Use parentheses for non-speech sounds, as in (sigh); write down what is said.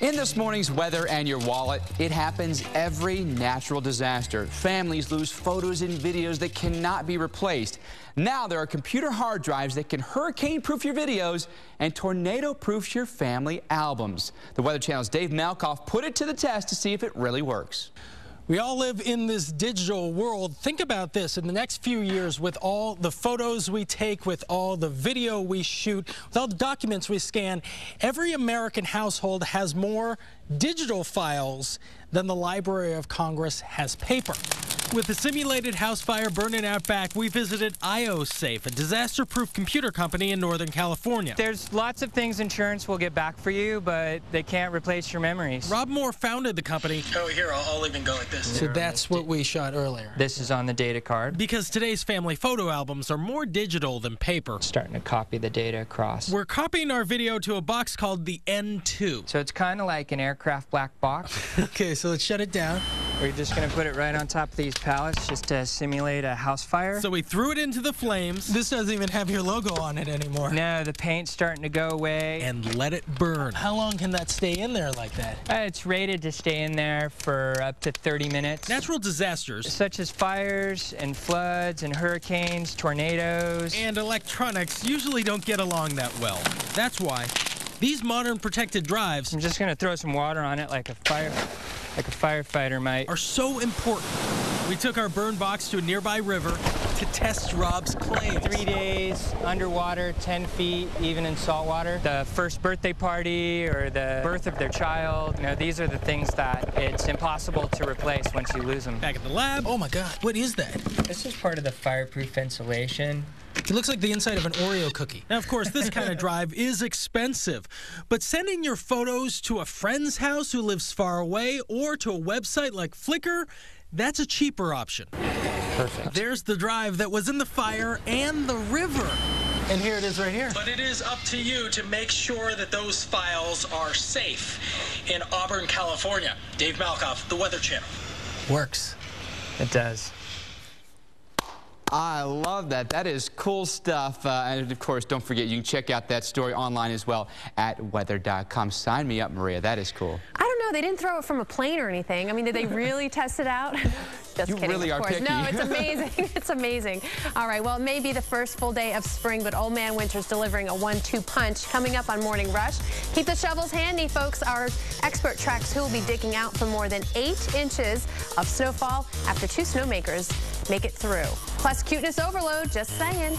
In this morning's weather and your wallet, it happens every natural disaster. Families lose photos and videos that cannot be replaced. Now there are computer hard drives that can hurricane-proof your videos and tornado-proof your family albums. The Weather Channel's Dave Malkoff put it to the test to see if it really works. We all live in this digital world. Think about this. In the next few years, with all the photos we take, with all the video we shoot, with all the documents we scan, every American household has more digital files than the Library of Congress has paper. With the simulated house fire burning out back, we visited IOSafe, a disaster-proof computer company in Northern California. There's lots of things insurance will get back for you, but they can't replace your memories. Robb Moore founded the company. Oh, here, I'll, I'll even go like this. So that's what we shot earlier. This is on the data card. Because today's family photo albums are more digital than paper. Starting to copy the data across. We're copying our video to a box called the N2. So it's kind of like an aircraft black box. (laughs) okay, so let's shut it down. We're just going to put it right on top of these pallets just to simulate a house fire. So we threw it into the flames. This doesn't even have your logo on it anymore. No, the paint's starting to go away. And let it burn. How long can that stay in there like that? Uh, it's rated to stay in there for up to 30 minutes. Natural disasters. Such as fires and floods and hurricanes, tornadoes. And electronics usually don't get along that well. That's why these modern protected drives... I'm just going to throw some water on it like a fire like a firefighter might. Are so important. We took our burn box to a nearby river to test Robb's claim. Three days underwater, 10 feet, even in salt water. The first birthday party or the birth of their child, you know, these are the things that it's impossible to replace once you lose them. Back at the lab. Oh my God, what is that? This is part of the fireproof insulation. It looks like the inside of an Oreo cookie. Now, of course, this kind of (laughs) drive is expensive, but sending your photos to a friend's house who lives far away or to a website like Flickr, that's a cheaper option. Perfect. There's the drive that was in the fire and the river. And here it is right here. But it is up to you to make sure that those files are safe. In Auburn, California, Dave Malkoff, The Weather Channel. Works. It does. I love that. That is cool stuff. Uh, and of course, don't forget, you can check out that story online as well at weather.com. Sign me up, Maria. That is cool. I They didn't throw it from a plane or anything. I mean, did they (laughs) really test it out? (laughs) Just you kidding, really of are course. No, (laughs) it's amazing. it's amazing. All right, well, it may be the first full day of spring, but Old Man Winter's delivering a one-two punch coming up on Morning Rush. Keep the shovels handy, folks. Our expert tracks who will be digging out for more than eight inches of snowfall after two snowmakers make it through. Plus, cuteness overload, just saying.